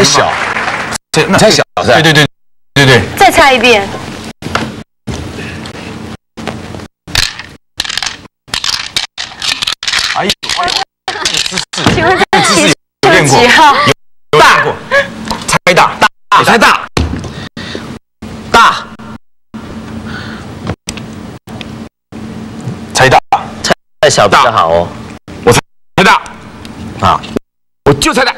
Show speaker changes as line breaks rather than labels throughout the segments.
还小，
对那
太小是吧
对对对对。对，
再猜一遍。
哎呦，
请问这是几
有练过
几号？
有练过，猜大大，
你猜大，大，
猜大，
猜小比较好哦。
我猜大，
啊，
我就猜大，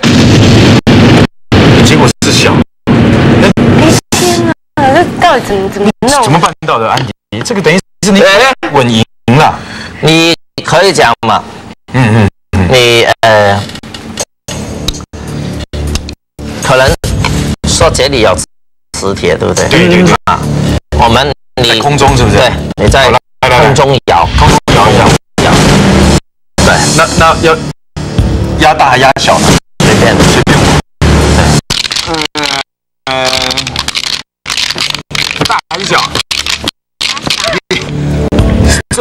怎么弄？
怎么办到的？安迪，这个等于是你稳赢了，
你可以讲嘛？
嗯嗯，
你呃，可能说这里有磁铁，对不对？
对对对
啊，我们
在
你
空中是不是？
对，你在空中摇，
空中摇一摇，
摇，对，
那那要压大还压小呢？
随便
随便我。嗯，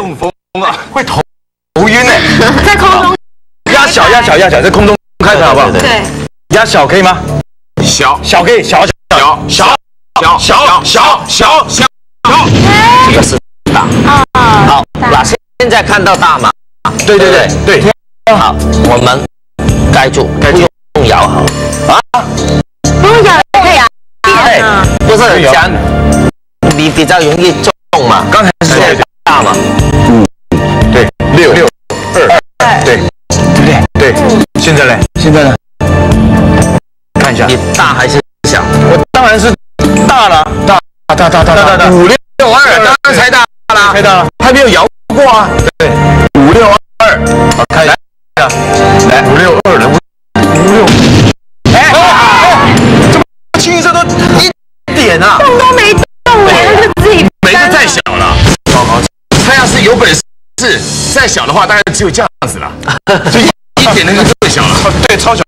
中风啊，会头头晕呢。
在空中
压小压小压小，在空中开盘好不好？
对
压小可以吗？小小可以，小小小小小小小小小。
这个是大。
啊，
好，那现在看到大嘛？
对对对对，
好，我们盖住，盖住，用摇好啊。
不用咬也可以啊。
对
啊，
不是讲你比较容易中嘛？
刚才是看一下，
你大还是小？
我当然是大了，大大大大大大五六
六二，当然猜大了。
猜到了，还没有摇过啊。对，五六二，好看一下，来五六二了，五六，哎哎，怎么清一色都一点啊？
动都没动哎，自己
没的太小了，糟糕，他要是有本事再小的话，大概只有这样子了，就一一点那个最小了，对，超小。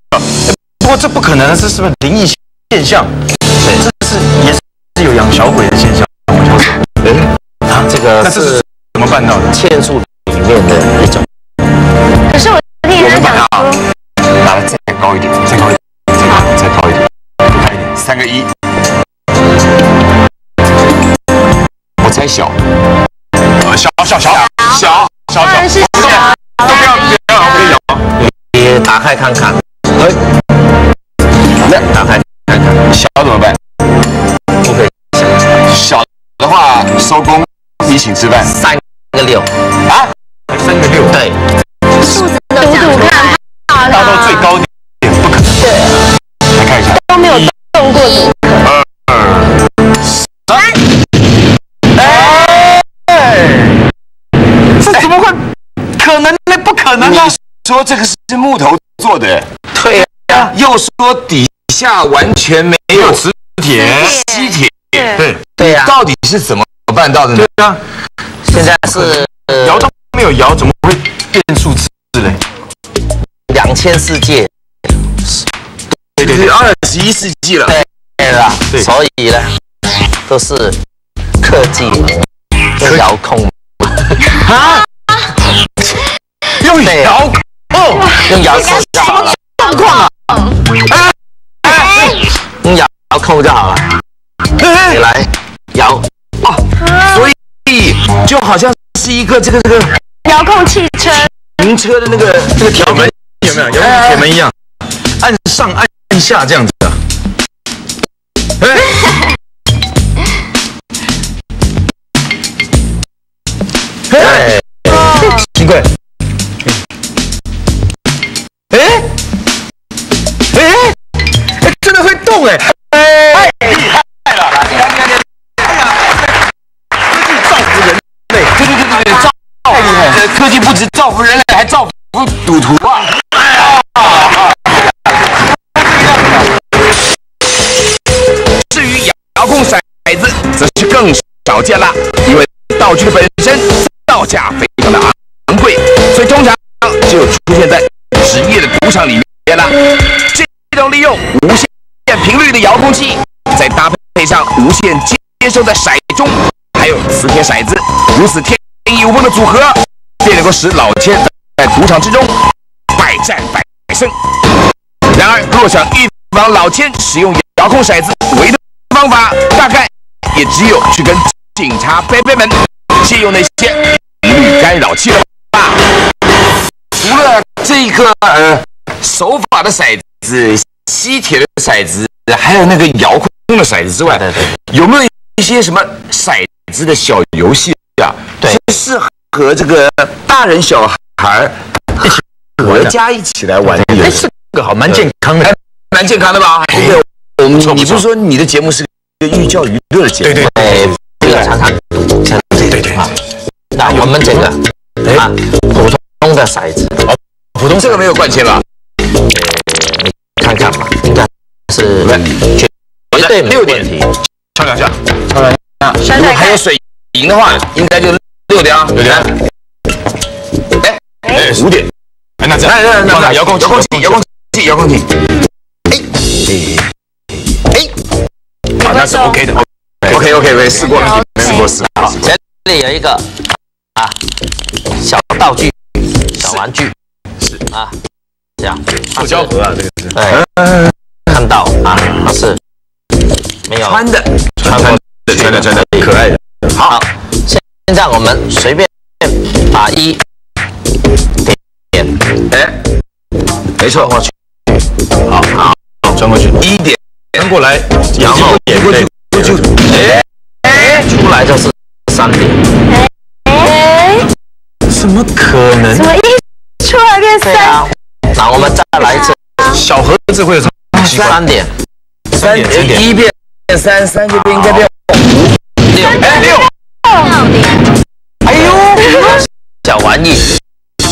不过这不可能，这是不是灵异现象？对，这是也是有养小鬼的现象，我就说，哎，
啊，这个
那这是
是
怎么办到的？
欠数里面的一种。
可是我听人家讲说，
拿来再高一点，再高一点，再高再高一点，再高一点，三个一。我猜小，呃，小小小。小。小小
当然是
不
小
都不要不要不要。摇，
你打开看看，
收工，你请吃饭
三个六，
啊，三个六，
对，
数字都讲出来，
大到最高点不可能。对来看一下，
都没有动过，一二三
哎，这怎么会可能那？不可能啊！说这个是木头做的，
对呀，
又说底下完全没有磁铁、吸铁，对，
对呀，
到底是怎么办到的呢？对啊，
现在是
摇都没有摇，怎么会变数字嘞？
两千世界，
对对对，二十一世纪了。
对了，
对
所以呢，都是科技用遥控，
啊？用遥控？
用遥控就好了，
状况啊？
用遥遥控就好了，
就好像是一个这个这个
遥控汽车，
停车的那个这个铁门有没有？遥控铁门一样，按上按下这样子。的。哎，
对，
奇怪。哎，哎，哎，真的会动哎！哎，厉害了！厉害厉害厉害！哎呀，科技造福人类，对对对对对，造科技不止造福人类，还造福赌徒啊！至于遥控骰子，则是更少见了，因为道具本身造价非常的昂贵，所以通常只有出现在职业的赌场里面了。这种利用无线频率的遥控器，再搭配上无线接收的骰盅，还有磁铁骰子，如此天衣无缝的组合，便能够使老千在赌场之中百战百胜。然而，若想预
防老千使用遥控骰子唯的方法，大概也只有去跟警察伯伯们借用那些频率干扰器了吧。
除了这个呃手法的骰子、吸铁的骰子，还有那个遥控的骰子之外，有没有一些什么骰子的小游戏啊？
对
是适合这个大人小孩一起合家一起来玩的游
哎，
戏
这。个好，蛮健康的。
蛮健康的吧？对，我们你不是说你的节目是个寓教于乐的节目？
对对
哎，这个常常
对对对，
啊，那我们这个啊，普通的骰子，
普通
这个没有冠军吧？
看看吧，应该是绝绝对没有问题。
敲两下，
如果还有水银的话，应该就六点啊，
六点。
哎
哎。
五点。
哎，那这样。
来来来，
放在遥控器
遥控器，遥控器，遥控器。
啊，那是 OK 的。
OK OK OK，试过了，试过试过。好，
这里有一个啊小道具、小玩具，是。啊，这样，
塑胶盒啊，这个是。
哎，看到啊，它是。没有。
穿的，
穿过
的，穿的，穿的，
现在我们随便把一点
哎，没错，
过去，
好好，
转过去，
一点，
转过来，
然后
点
过去，过去，哎，
出来就是三点。
哎，
怎么可能
怎？么一出来变三？
那我们再来一次
小盒子会有这么？
三点
三
点
一变三，三就变应该变
六，
哎六，
小玩意，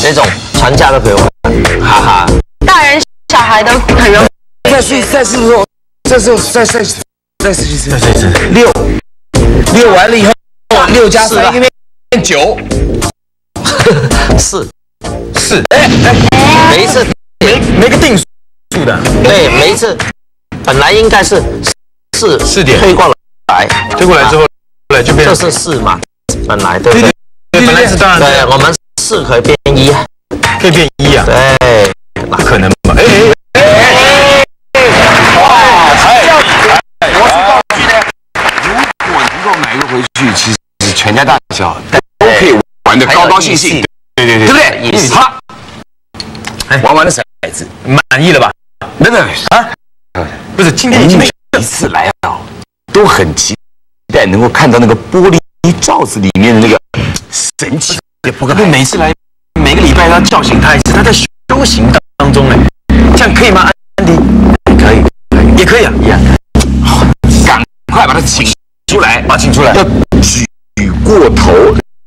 那种全家都可以玩，哈哈。
大人小孩都很容易。
再试再试之后，这时候再再再试一次，
再试一次。
六六完了以后，六加
是吧
三应该变九，
四，
是
每一次。
没没个定数的，
对，每一次。本来应该是四
四点。
推过来，
推过来之后，后来就变
这是四嘛，本来对不对？
对，本来是当然
对，我们四可以变一，
可以变一啊，
对，
那可能吧？哎哎哎，
我是道具呢，如果能够买个回去，其实全家大小都可以玩的高高兴兴，
对对对
对。不对？好，玩完了骰子，
满意了吧？
等等啊，
不是，今天已经
每一次来啊，都很期待能够看到那个玻璃罩子里面的那个神奇。
也不可能每次来，每个礼拜都要叫醒他一次，他在修行当中呢，这样可以吗？安迪，可以，也可以啊，一样，
赶快把他请出来，
把他请出来，
要举过头，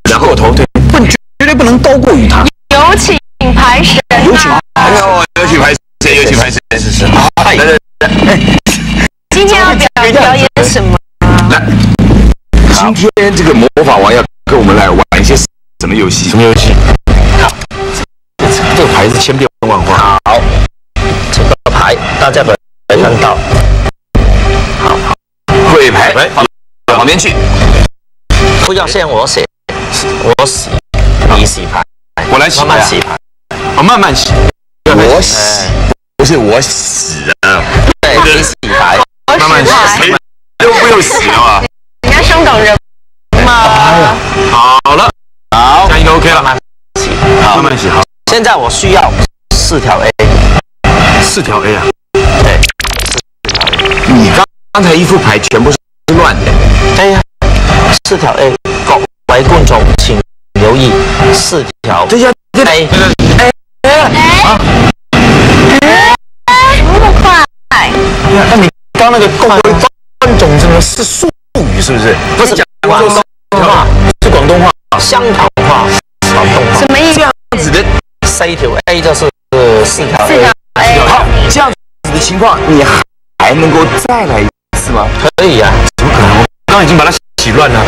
然后
过头，对，不绝绝对不能高过于他，
有请排神
有请，
啊！
哎呦，有请排神，有请排神，是是，
天
这个魔法王要跟我们来玩一些什么游戏？
什么游戏？这个牌子千变万化，
好，这个牌大家可以看到，好。
鬼牌，放到旁边去。
不要像我写，我洗，你洗牌，
我来洗
慢慢洗牌，
我慢慢洗，
我洗，不是我洗啊，
对，你洗牌，
慢慢洗，
牌，
都不用洗了啊。
人家香港人嘛，
好了，
好
这，样应该 OK 了，
慢慢洗。
慢慢洗，好，
现在我需要四条 A，
四条 A 啊，
对，
你刚刚才一副牌全部是乱的，
哎呀，四条 A，各位观众请留意四條
这下这
A，
那么快？
那你刚那个各位观众真的是术语是不是？
不是廣東話，
是广东话，
香港四條 A 就是四條
四条 A，
好，这样子的情况，你还能够再来一次吗？
可以啊，
怎么可能？我刚刚已经把它洗乱了，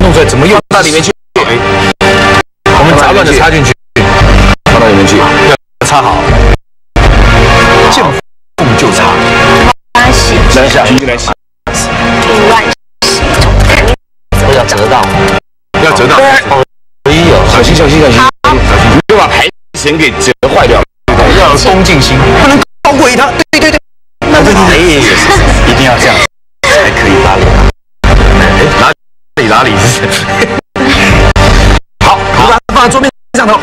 弄出来怎么又
到里面去，
我们杂乱的插进去，
放到里面去。
要插好，见缝就插，
关系
来，小心来洗。
挺乱系，
不要折到，
要折到，
可以有，
小心，小心，小心，小心，别把牌弦给折坏掉了。
要有恭敬心，不能高过于他。对对对，那这要这样才可以哪里哪里哪里？
好，你把它放在桌面上头，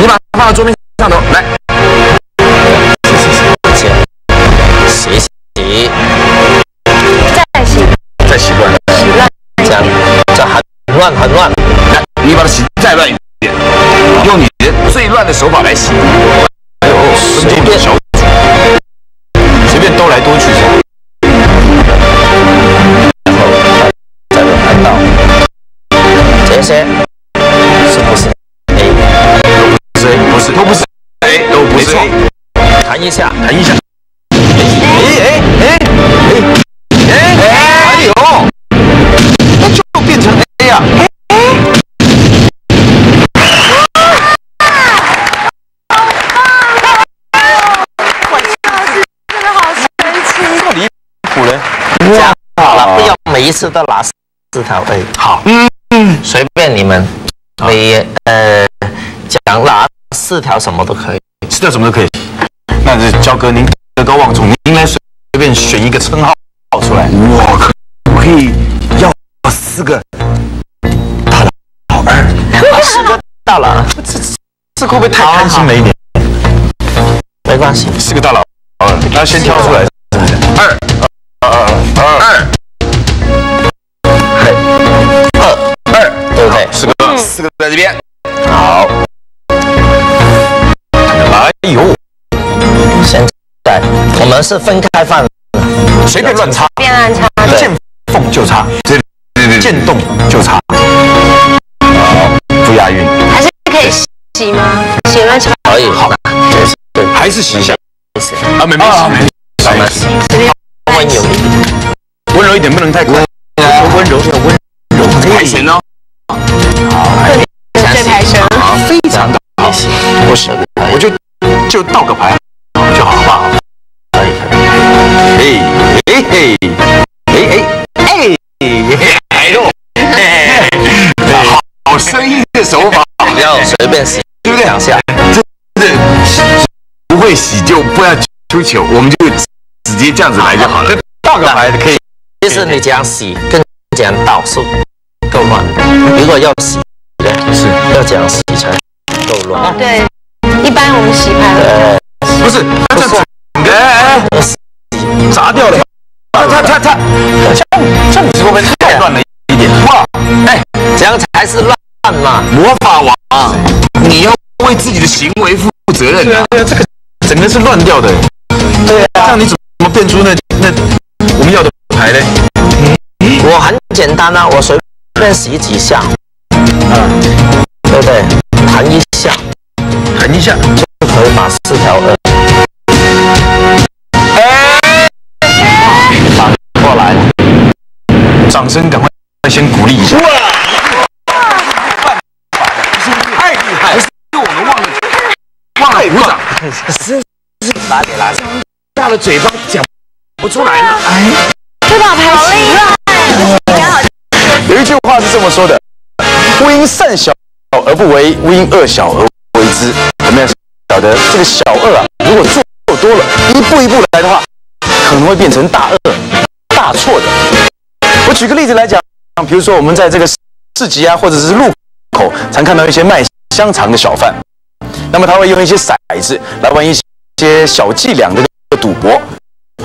你把它放在桌面上头，来，
洗洗，
再洗
再习惯了。
洗烂。
这样这很乱很乱。
来，你把它洗再乱一，最乱的手法来洗。
哎呦，随便小随便兜来兜去，
再轮看到这些是不是 A？
都不是都不是
，A，，都不是。
弹一下，
弹一下。
次都拿四条 A。
好，嗯嗯
随便你们，你呃讲拿四条什么都可以。
四条什么都可以。那这焦哥您德高望重，您来随便选一个称号出来。
我可我可以要四个大老二
四个大佬，
这这会不会太贪心了一点？
没关系，
四个大佬，那先挑出来。
二二这边。
好，
哎呦，
现在我们是分开放，
随便乱插，
变暗差
对
见缝就插，
对。对对，
见洞就插，好。不押韵，
还是可以洗吗？洗了超
可以。好，对
还是洗一下。
对，
啊，没没事。没事。
慢慢洗，温柔一点。
温柔一点，不能太快，温柔。要温柔，
排神哦。
不行，我就就倒个牌就好，好不好？
可以可以。
嘿嘿嘿，哎哎哎，
哎呦，好生硬的手法，
不要随便洗，
对不对？
两下，
这不会洗就不要出球，我们就直接这样子来就好了。
倒个牌可以，
其实你这样洗跟这样倒是够乱的，如果要洗呢，是要这样洗才够
哦
乱。，
对，一般我们洗牌
呃，
不是，他这整个哎哎砸掉了，他他他他，这样这样子会不会太乱了一点？哇，
哎，
这样才是乱嘛。
魔法王啊，你要为自己的行为负责任
对啊。对啊，这个整个是乱掉的，对啊，这样你怎么变出那那我们要的牌呢？
我很简单啊，我随便洗几下，
啊，
对不对？下就可以把四条二反过来。
掌声赶快先鼓励一下。
太厉害，是我们忘了忘了鼓掌，是是
哪里来？
大了嘴巴讲不出来了。哎，
这把牌好厉害，
有一句话是这么说的：“不因善小而不为，不因恶小而”我们要晓得这个小恶啊，如果做多了，一步一步来的话，可能会变成大恶、大错的。我举个例子来讲，比如说我们在这个市集啊，或者是路口，常看到一些卖香肠的小贩，那么他会用一些骰子来玩一些小伎俩的赌博，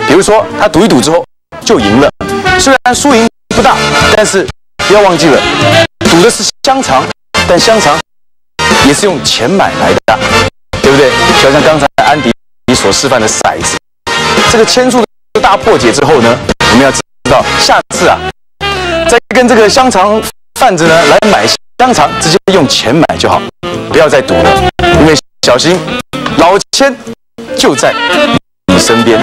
比如说他赌一赌之后就赢了，虽然输赢不大，但是不要忘记了，赌的是香肠，但香肠也是用钱买来的，对不对？就像刚才安迪你所示范的骰子，这个千数的大破解之后呢，我们要知道下次啊，再跟这个香肠贩子呢来买香肠，直接用钱买就好，不要再赌了，因为小心老千就在你身边。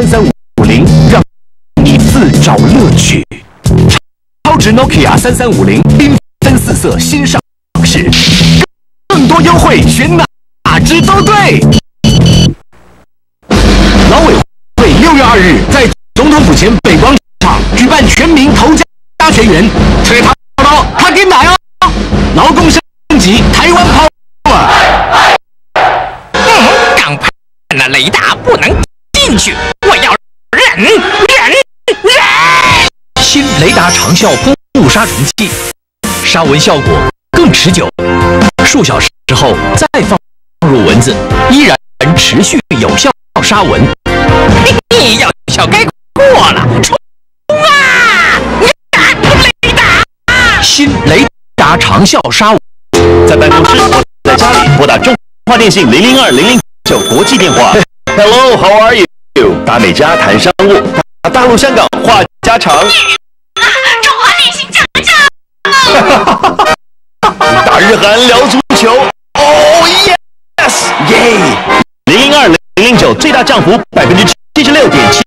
三三五零，让你自找乐趣。超值 Nokia 三三五零缤纷四色新上市，更多优惠选哪哪支都对。劳委会六月二日在总统府前北广场举办全民投加全员，吹他刀，他给哪哟？劳工升级，台湾抛啊！
刚判了雷达不能进去，
达长效喷雾杀虫剂，杀蚊效果更持久，数小时之后再放入蚊子，依然持续有效杀蚊。
你，要小该过了，冲啊！雷达！
新雷达长效杀蚊，
在办公室或在家里拨打中华电信零零二零零九国际电话。Hello，How are you？打美家谈商务，打大陆香港话家常。
哈哈哈哈哈。
打日韩聊足球。Oh yes，耶！零零二零零九最大降幅百分之七十六点七，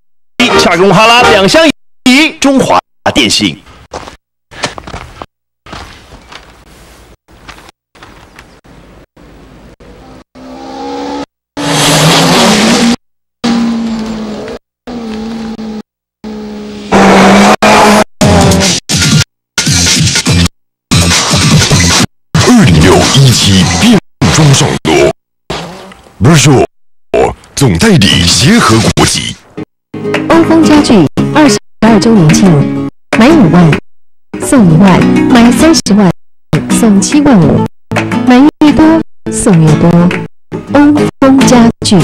恰公哈拉两相宜，中华电信。
V i r t u a 总代理协和国际。
欧风家具二十二周年庆，买五万送一万，买三十万送七万五，买越多送越多。欧风家具。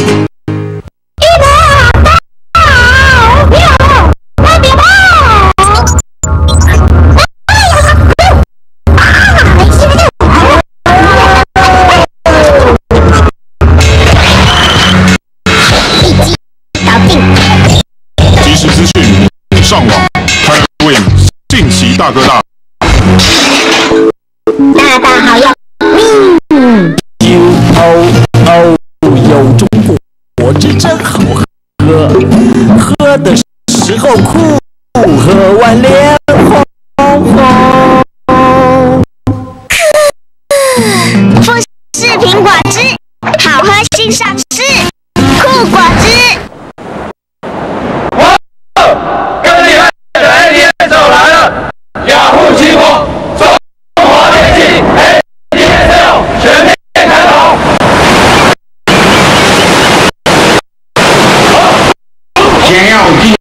大哥大。
大大好用。
O O 有中果汁真好喝，喝的时候酷，喝完脸红红。
富士苹果汁，好喝新上市，酷果汁。
想要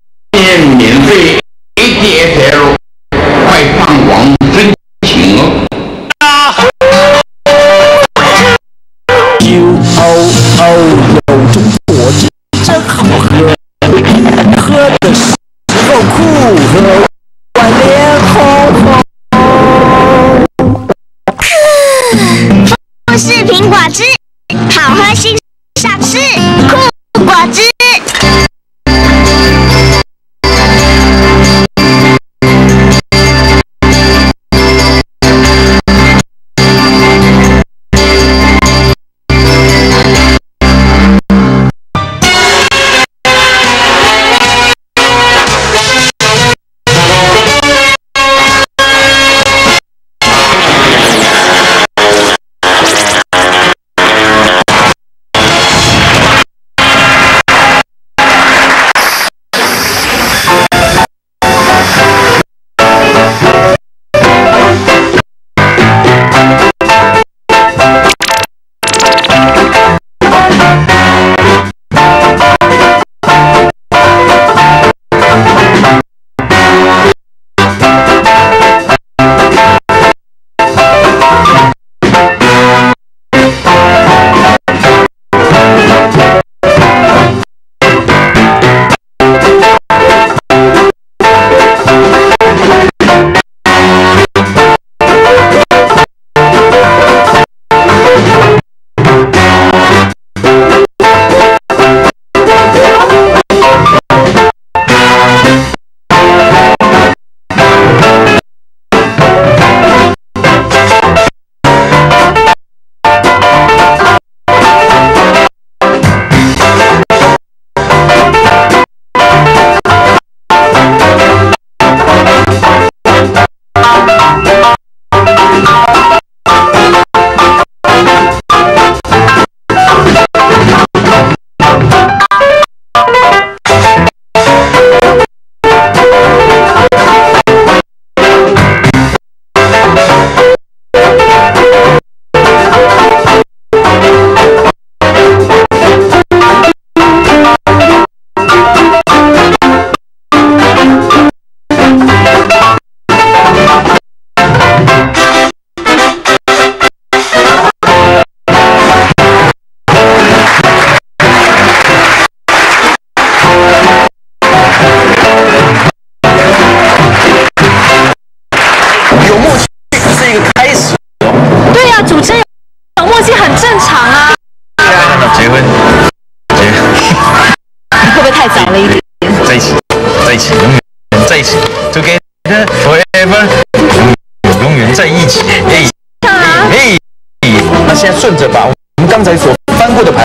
现在顺着把我们刚才所翻过的牌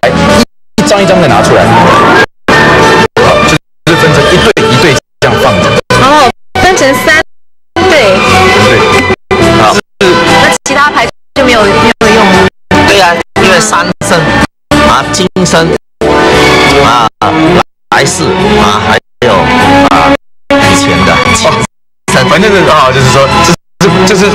一张一张的拿出来，好，就是分成一对一对这样放着，
哦，分成三对，
对，好，
那其他牌就没有没有用了。
对呀、因为三生啊，今生啊，来世啊，还有啊以前的前生，
反正就是啊，就是说这这这是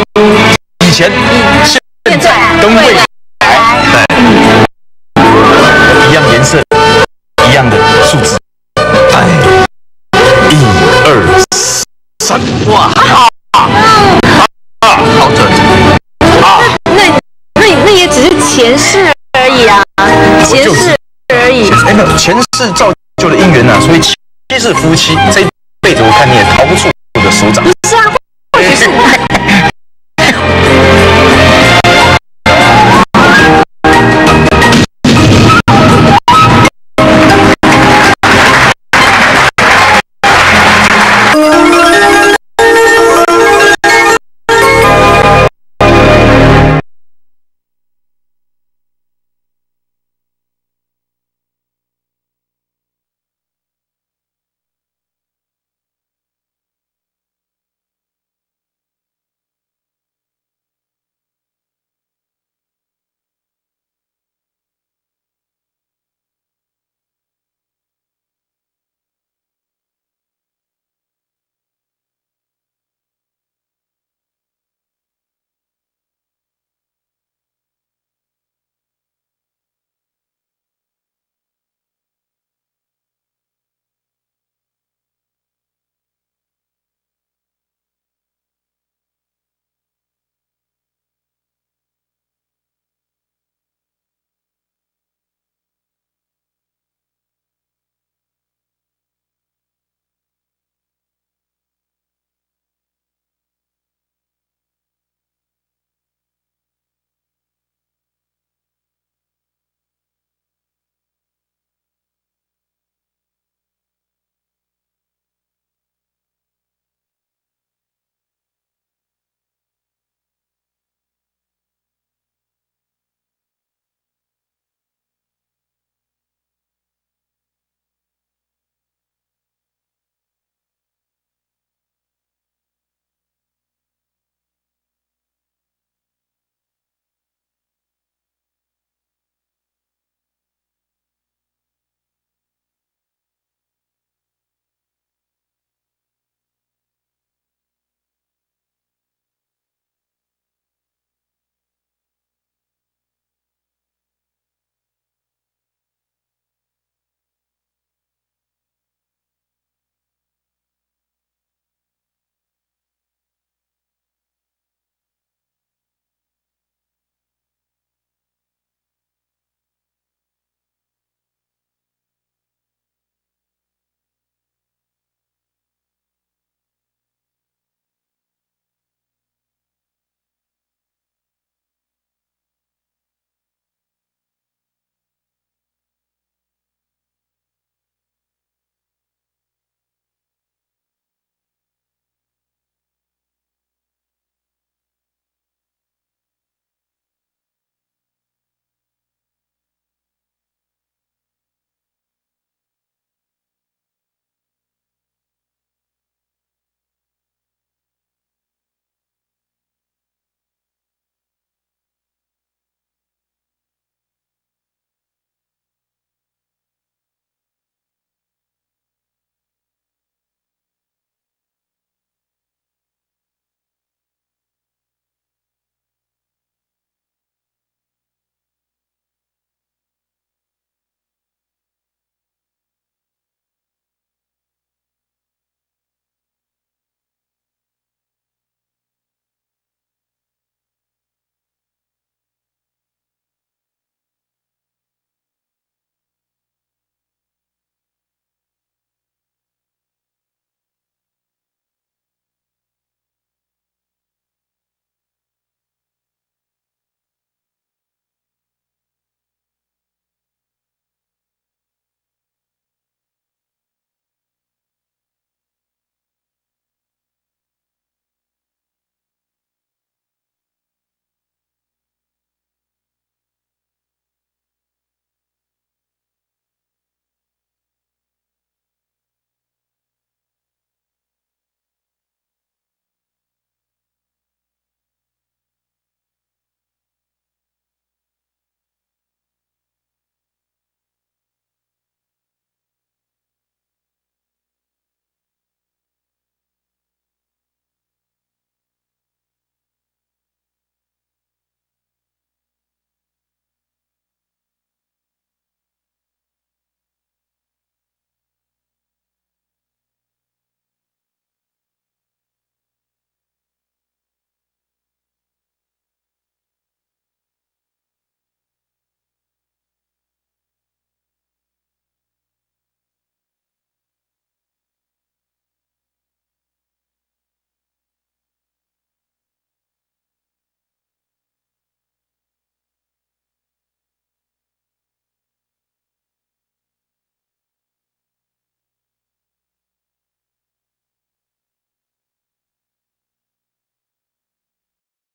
是
夫妻这辈子我看你也逃不出